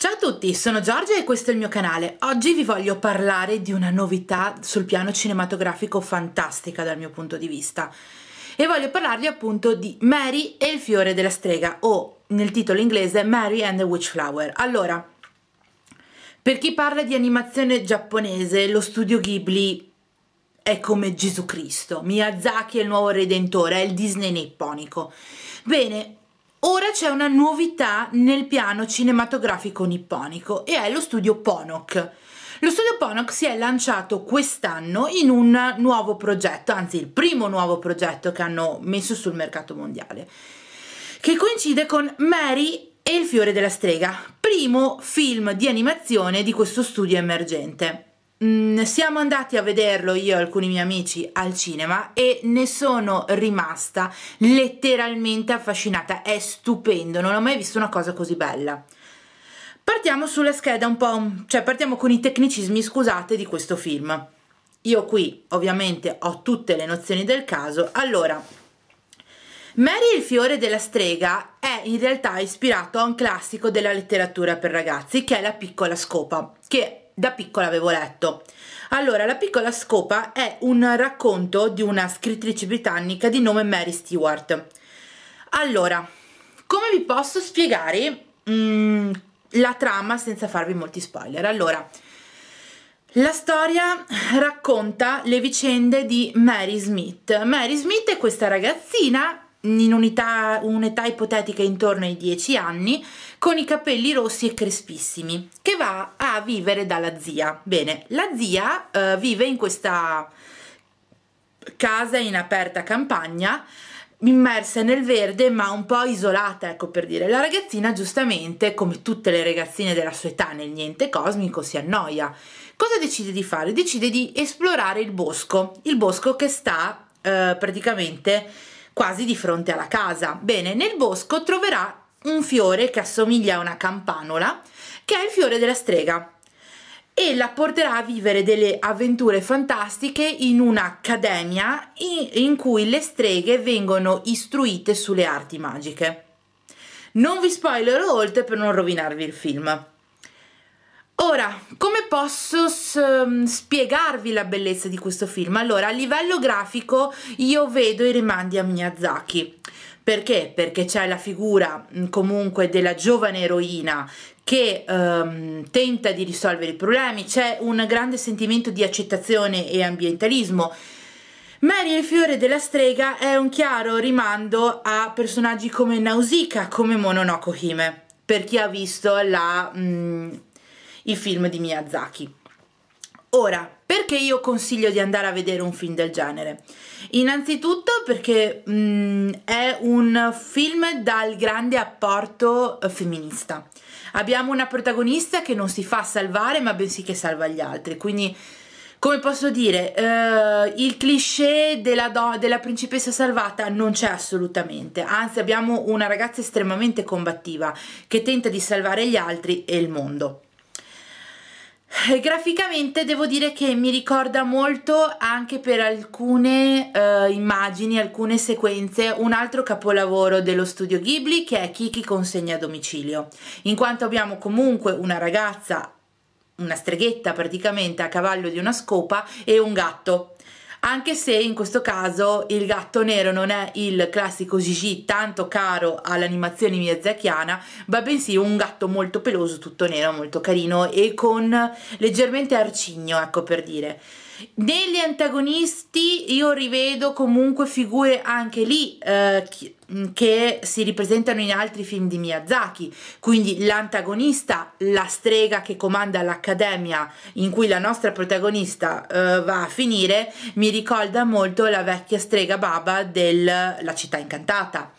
Ciao a tutti, sono Giorgia e questo è il mio canale. Oggi vi voglio parlare di una novità sul piano cinematografico fantastica dal mio punto di vista. E voglio parlarvi appunto di Mary e il fiore della strega, o nel titolo inglese Mary and the Witchflower. Allora, per chi parla di animazione giapponese, lo studio Ghibli è come Gesù Cristo. Miyazaki è il nuovo redentore, è il Disney nipponico. Bene, Ora c'è una novità nel piano cinematografico nipponico e è lo studio Ponok. Lo studio Ponok si è lanciato quest'anno in un nuovo progetto, anzi il primo nuovo progetto che hanno messo sul mercato mondiale, che coincide con Mary e il fiore della strega, primo film di animazione di questo studio emergente. Mm, siamo andati a vederlo io e alcuni miei amici al cinema e ne sono rimasta letteralmente affascinata. È stupendo, non ho mai visto una cosa così bella. Partiamo sulla scheda un po', cioè partiamo con i tecnicismi, scusate, di questo film. Io qui ovviamente ho tutte le nozioni del caso. Allora, Mary il fiore della strega è in realtà ispirato a un classico della letteratura per ragazzi che è La piccola scopa, che da piccola avevo letto. Allora, La piccola scopa è un racconto di una scrittrice britannica di nome Mary Stewart. Allora, come vi posso spiegare mm, la trama senza farvi molti spoiler? Allora, la storia racconta le vicende di Mary Smith. Mary Smith è questa ragazzina in un'età, un'età ipotetica intorno ai 10 anni, con i capelli rossi e crespissimi, che va a vivere dalla zia. Bene, la zia eh, vive in questa casa in aperta campagna, immersa nel verde ma un po' isolata, ecco per dire. La ragazzina giustamente, come tutte le ragazzine della sua età nel niente cosmico, si annoia. Cosa decide di fare? Decide di esplorare il bosco, il bosco che sta eh, praticamente quasi di fronte alla casa. Bene, nel bosco troverà un fiore che assomiglia a una campanola, che è il fiore della strega e la porterà a vivere delle avventure fantastiche in un'accademia in, in, cui le streghe vengono istruite sulle arti magiche. Non vi spoilerò oltre per non rovinarvi il film. Ora, come posso spiegarvi la bellezza di questo film? Allora, a livello grafico io vedo i rimandi a Miyazaki. Perché? Perché c'è la figura comunque della giovane eroina che um, tenta di risolvere i problemi, c'è un grande sentimento di accettazione e ambientalismo. Mary il fiore della strega è un chiaro rimando a personaggi come Nausicaa, come Mononoke Hime, per chi ha visto la... Mh, i film di Miyazaki. Ora, perché io consiglio di andare a vedere un film del genere? Innanzitutto perché mm, è un film dal grande apporto eh, femminista. Abbiamo una protagonista che non si fa salvare ma bensì che salva gli altri, quindi come posso dire, eh, il cliché della, della principessa salvata non c'è assolutamente, anzi abbiamo una ragazza estremamente combattiva che tenta di salvare gli altri e il mondo. Eh, graficamente devo dire che mi ricorda molto anche per alcune uh, immagini, alcune sequenze, un altro capolavoro dello studio Ghibli che è Kiki consegna a domicilio, in quanto abbiamo comunque una ragazza, una streghetta praticamente a cavallo di una scopa e un gatto anche se in questo caso il gatto nero non è il classico Gigi tanto caro all'animazione miyazakiana ma bensì un gatto molto peloso tutto nero molto carino e con leggermente arcigno ecco per dire negli antagonisti io rivedo comunque figure anche lì eh, che si ripresentano in altri film di Miyazaki, quindi l'antagonista, la strega che comanda l'accademia in cui la nostra protagonista eh, va a finire, mi ricorda molto la vecchia strega Baba della città incantata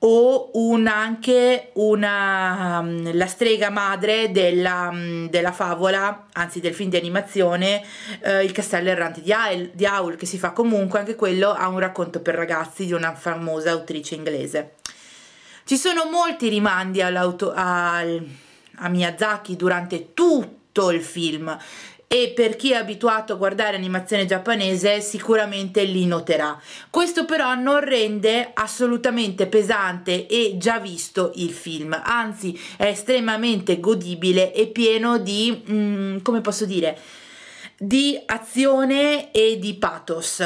o un, anche una, um, la strega madre della, um, della, favola, anzi del film di animazione, uh, Il castello errante di, Aul, di Aul, che si fa comunque anche quello a un racconto per ragazzi di una famosa autrice inglese. Ci sono molti rimandi a, a Miyazaki durante tutto il film e per chi è abituato a guardare animazione giapponese sicuramente li noterà. Questo però non rende assolutamente pesante e già visto il film, anzi è estremamente godibile e pieno di, mm, come posso dire, di azione e di pathos.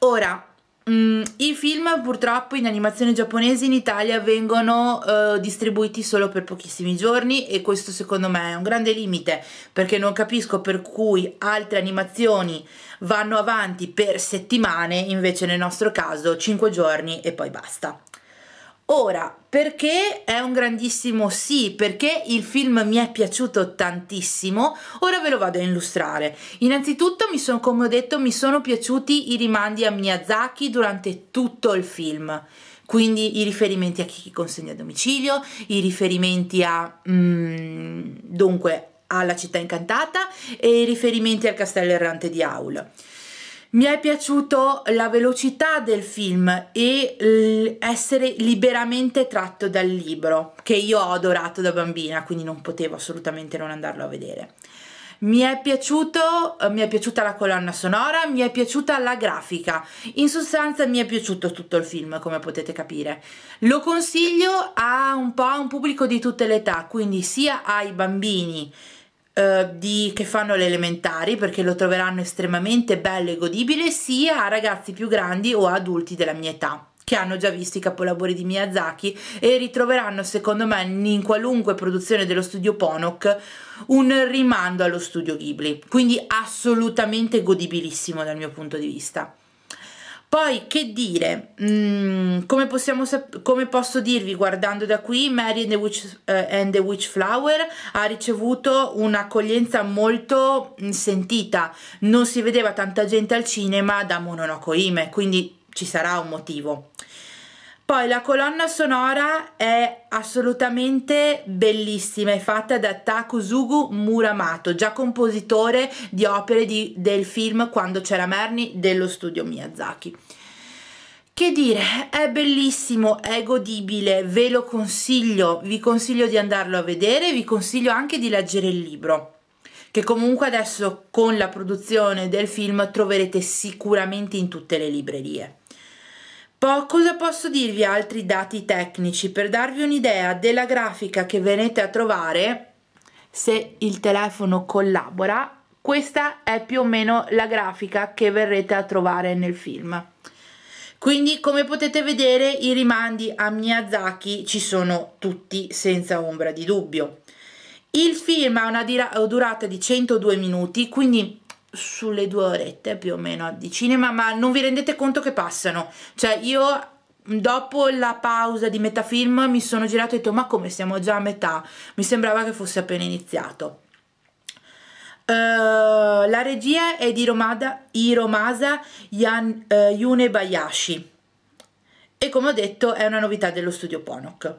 Ora, Mm, I film purtroppo in animazione giapponese in Italia vengono uh, distribuiti solo per pochissimi giorni e questo secondo me è un grande limite perché non capisco per cui altre animazioni vanno avanti per settimane invece nel nostro caso 5 giorni e poi basta. Ora, perché è un grandissimo sì? Perché il film mi è piaciuto tantissimo? Ora ve lo vado a illustrare. Innanzitutto, mi sono, come ho detto, mi sono piaciuti i rimandi a Miyazaki durante tutto il film. Quindi i riferimenti a chi consegna a domicilio, i riferimenti a mm, dunque alla città incantata e i riferimenti al castello errante di Aul. Mi è piaciuto la velocità del film e essere liberamente tratto dal libro, che io ho adorato da bambina, quindi non potevo assolutamente non andarlo a vedere. Mi è, piaciuto, mi è piaciuta la colonna sonora, mi è piaciuta la grafica, in sostanza mi è piaciuto tutto il film, come potete capire. Lo consiglio a un po' a un pubblico di tutte le età, quindi sia ai bambini Uh, di, che fanno le elementari perché lo troveranno estremamente bello e godibile sia a ragazzi più grandi o adulti della mia età che hanno già visto i capolavori di Miyazaki e ritroveranno secondo me in qualunque produzione dello studio Ponok un rimando allo studio Ghibli. Quindi assolutamente godibilissimo dal mio punto di vista poi che dire, mm, come, possiamo come posso dirvi guardando da qui, Mary and the, Witch, uh, and the Witch Flower ha ricevuto un'accoglienza molto mm, sentita, non si vedeva tanta gente al cinema da Mononoke Hime, quindi ci sarà un motivo. Poi la colonna sonora è assolutamente bellissima, è fatta da Takuzugu Muramato, già compositore di opere di, del film Quando c'era Merni dello studio Miyazaki. Che dire, è bellissimo, è godibile, ve lo consiglio, vi consiglio di andarlo a vedere, vi consiglio anche di leggere il libro, che comunque adesso con la produzione del film troverete sicuramente in tutte le librerie. Po cosa posso dirvi altri dati tecnici per darvi un'idea della grafica che venite a trovare? Se il telefono collabora questa è più o meno la grafica che verrete a trovare nel film. Quindi come potete vedere i rimandi a Miyazaki ci sono tutti senza ombra di dubbio. Il film ha una durata di 102 minuti quindi sulle due orette più o meno di cinema, ma non vi rendete conto che passano. Cioè io dopo la pausa di metà film mi sono girato e ho detto ma come siamo già a metà? Mi sembrava che fosse appena iniziato. Uh, la regia è di Romada, Hiromasa Yan, uh, Yunebayashi e come ho detto è una novità dello studio Ponok.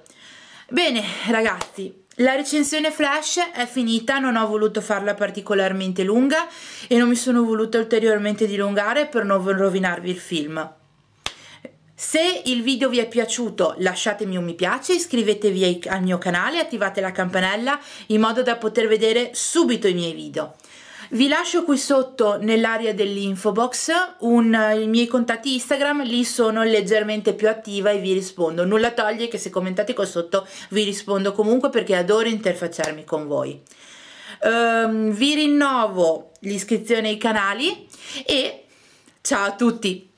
Bene ragazzi, la recensione flash è finita, non ho voluto farla particolarmente lunga e non mi sono voluta ulteriormente dilungare per non rovinarvi il film. Se il video vi è piaciuto lasciatemi un mi piace, iscrivetevi al mio canale, attivate la campanella in modo da poter vedere subito i miei video. Vi lascio qui sotto nell'area dell'info box i miei contatti Instagram, lì sono leggermente più attiva e vi rispondo. Nulla toglie che se commentate qua sotto vi rispondo comunque perché adoro interfacciarmi con voi. Um, vi rinnovo l'iscrizione ai canali e ciao a tutti!